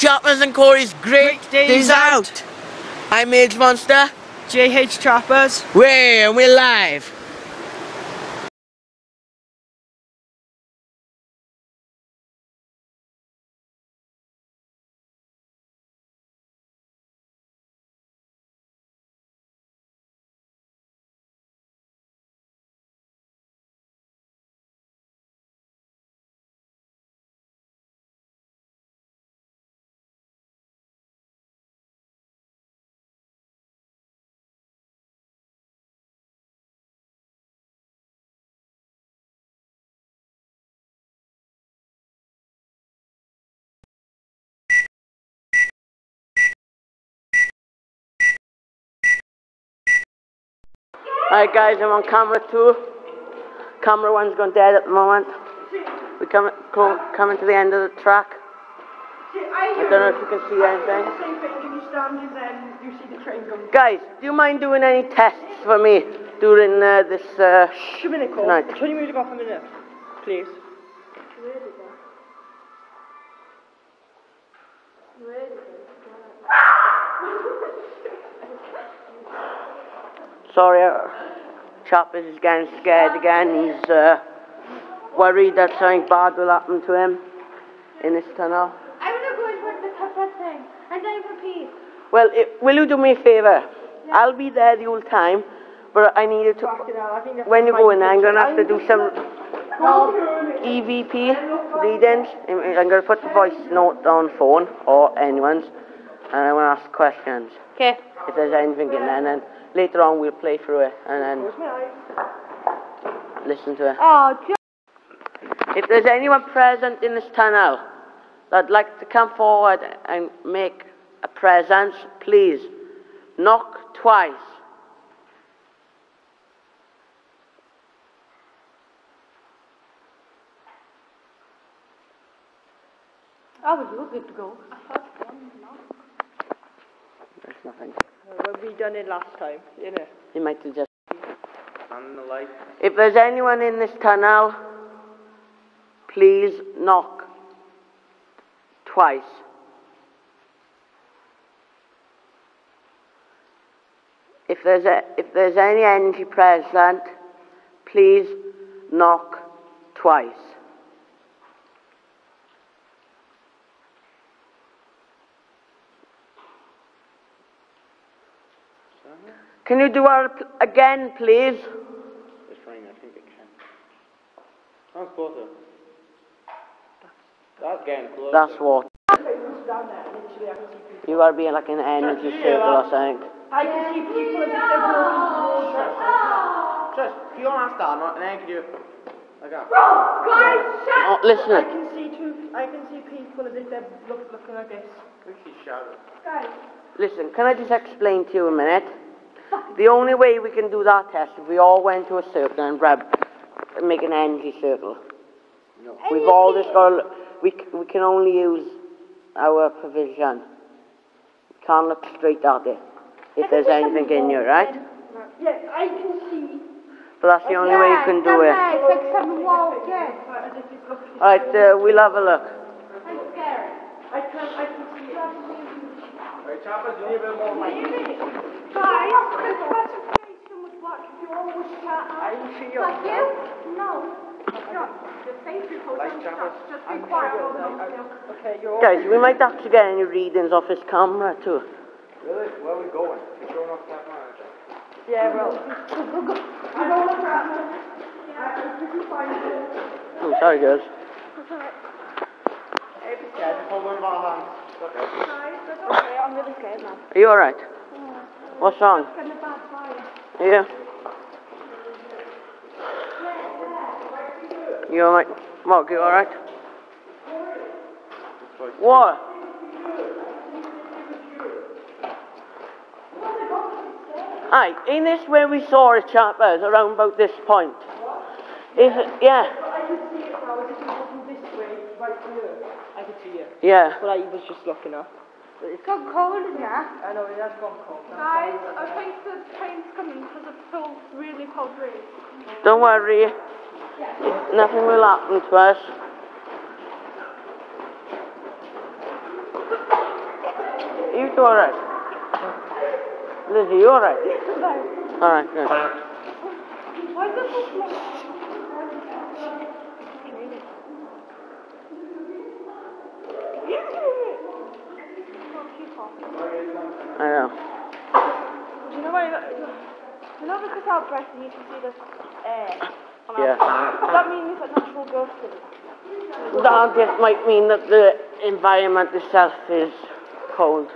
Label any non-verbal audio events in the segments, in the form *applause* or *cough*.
Chappers and Cory's Great, Great Days Days, Out. Out. I'm MajMonster. JH Chappers. We're and we're live. Alright guys, I'm on camera two. Camera one's gone dead at the moment. We're coming, coming to the end of the track. I I don't know if you can see anything. the same thing when you stand and then you see the train come. Guys, do you mind doing any tests for me during uh, this? Uh, Shh, a minute, Cole. Tonight. Turn your music off a minute, please. *laughs* *laughs* sorry, uh, Chappers is getting scared again. He's uh, worried that something bad will happen to him in this tunnel. I want to go and the carpet thing. I'm dying for peace. Well, it, will you do me a favour? Yeah. I'll be there the whole time, but I need you to. Fucking hell, I think that's When you go in, I'm gonna have to do some EVP readings. I'm I'm gonna put the voice note on phone or anyone's, and I'm gonna ask questions. Okay. If there's anything in there, and then later on we'll play through it and then listen to it. Oh, If there's anyone present in this tunnel that'd like to come forward and make a presence, please knock twice. I was looking to go. There's nothing. Well, we done it last time, you know. You might have just. On the light. If there's anyone in this tunnel, please knock twice. If there's a, if there's any energy present, please knock twice. Can you do it pl- again, please? It's fine, I think it can. That's closer. That's getting closer. That's what. You are being be in like an energy circle I think. I can see people as if they're walking towards. Just, you don't have to stand up, and then you can do like that. Oh, I can see two. I can see people as if they're look, looking like this. We should shout it. Listen, can I just explain to you a minute? The only way we can do that test if we all went to a circle and grab, make an energy circle. We've all just got. We we can only use our provision. We can't look straight at it. If there's anything in you, right? Yeah, I can see. But that's the only way you can do it. It's like someone walking. As if it's. Alright, uh, we'll have a look. I'm scared. I can. I can see it. Right, chappers, you need a bit more mic. Guys, there's lots of place so. You always chat. I can see you. Like you? No. No. Just say your photo. Like chappers. Just be quiet. Okay, you're. Guys, we might actually get any readings off his camera too. Really? Where are we going? We're going off that manager. Yeah, well. Oh, sorry, girls. Yeah, just hold one of our hands. Okay, I'm really scared now. Are you alright? What's wrong? Getting a bad fire. Yeah. You alright? Mark, you alright? What? Aye, in this where we saw a chap chappers, around about this point. Is it, yeah, I can see it now. As if it's looking this way, right here. I can see it. yeah. But I was just looking up. It's got cold in here. I know it has gone cold. Guys, I think the train's coming because it feels really cold rain. Don't worry. Nothing will happen to us. you two alright? Lizzie, you alright? Alright, good. Why the fuck? I know. Do you know why? You know because our breath and you can see the air. on Yeah. Does that mean it's a natural thing? That just might mean that the environment itself is cold.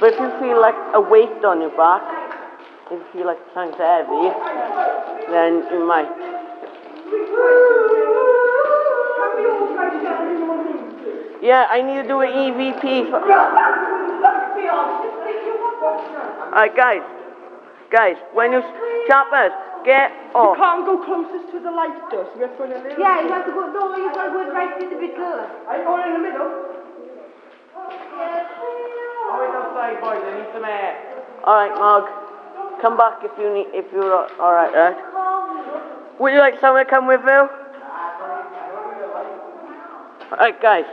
But if you feel like a weight on your back, if you feel like something's heavy, then you might. Yeah, I need to do an EVP. For... Alright, guys. Guys, when you chappers, get off. Can't go closest to the light, though. So we have to go in a little. Yeah, you have to go, no, you gotta go right in the middle. Are you going in the middle? Always outside, boys. I need some air. All right, Mog. Come back if you need. If you're all right, right? Would you like someone to come with you? All right, guys.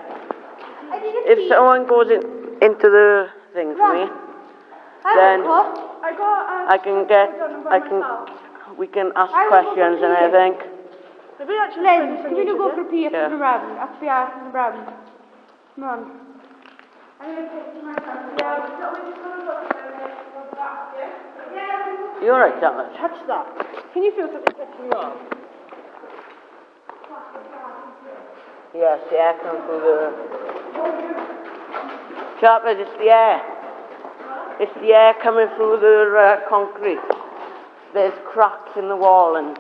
I need If someone goes in into the thing for me, then I got. Uh, I can get. I can. We can ask questions and everything. Maybe actually. Len, can you go for a pee Yeah. after the rabbit? After the ass and the rabbit. Come on. You all right, Thomas? Touch that. Can you feel something touching your arm? Yes, the air comes through the. Chappers, it's the air. It's the air coming through the uh, concrete. There's cracks in the wall and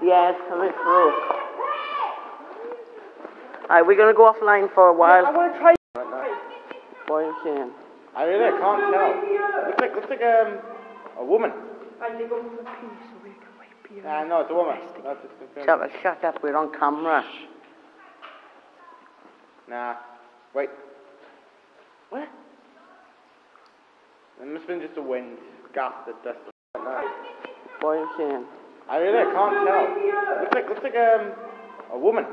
the air's coming through. Alright, we're gonna go offline for a I while. I want to try. What are you saying? I really can't tell. Looks like, looks like um, a woman. And they go for a pee so we can. Nah, no, it's a woman. That's just confirmed. Chappers, shut up, we're on camera. Nah. Wait. What? It must have been just a wind. Gas that dust. What are you saying? I really can't tell. Looks like, looks like um, a woman.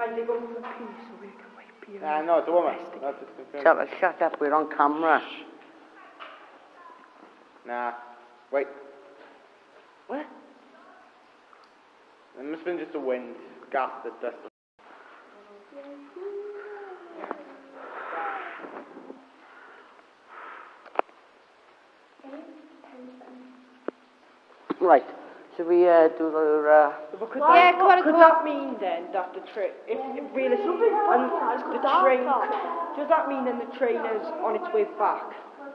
And they go for a pee so we can wipe pee. Nah, no, it's a woman. That's just confirmed. Shut up, we're on camera. Nah. Wait. What? It must have been just a wind. Gas that dust. Right, should we uh, do the... Uh, But could Yeah, that, come on, could come that mean then that the train, if, if realistically, and the train, does that mean then the train is on its way back?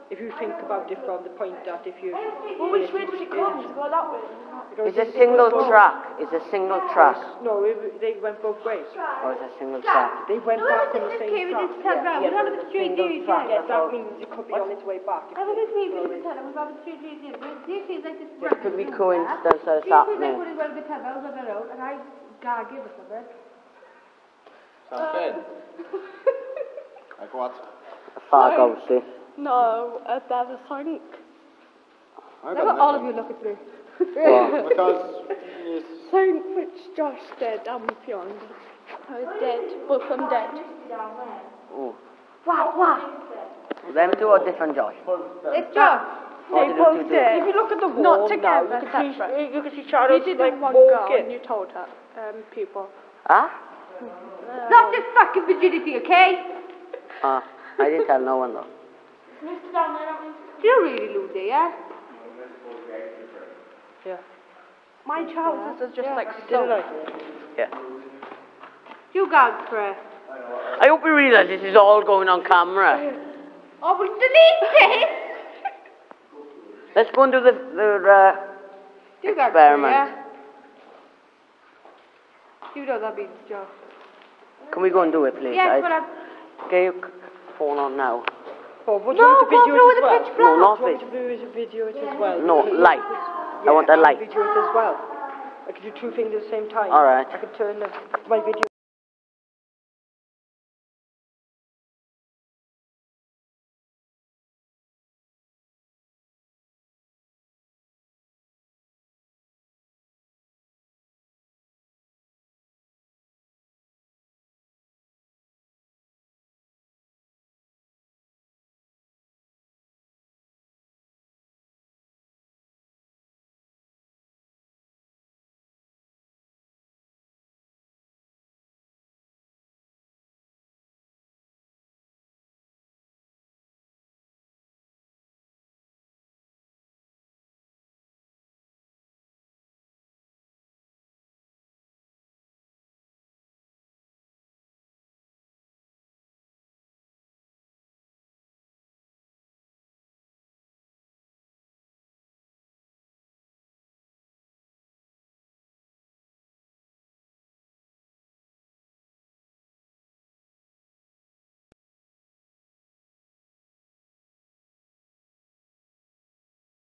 If you think about it from the point that if you. Well, which way does it come? Does it go that way? Because it's a it- it single goes- track. It's a single track. No, it, they went both ways. Or it's a single track. They went No, back it's on the just same okay, we track. just turned around. We don't have a straight Single dude, track. Yeah. that means it could be on its way back. I think it's me, we can tell him about the straight dude, yeah. But this is like this It could be coincidence that it's This is like happening. what is well with her, I was on and I gotta give it to her. Sounds good. like what? Fargo, see. No, uh, that was Sonic. I Look at all of you looking through. Because yes, Sonic which Josh dead and beyond. I was dead, both of them dead. Ooh. What, what? Them two are different, Josh. It's Josh. What They did both you do? did. If you look at the wall Not now, together, you can see, separate. you can see You shadows did like in one go and walking. you told her, um, people. Huh? Not this fucking virginity, okay? Uh, I didn't tell no one though. You're really Lucy, yeah? Yeah. My trousers are just like Didn't Yeah. You got for it. I hope you realise this is all going on camera. Oh, well, delete it! Let's go and do the, the uh, You got Experiment. For it, yeah? You know that means Josh. can we go and do it, please? Yes, I- but I'm... Get your c- phone on now. Oh, what do No, you want to go video it as well? No, not Do you want to do- video it as well? No, light. I want and light. video it as well. I could do two things at the same time. All right. I could turn the, my video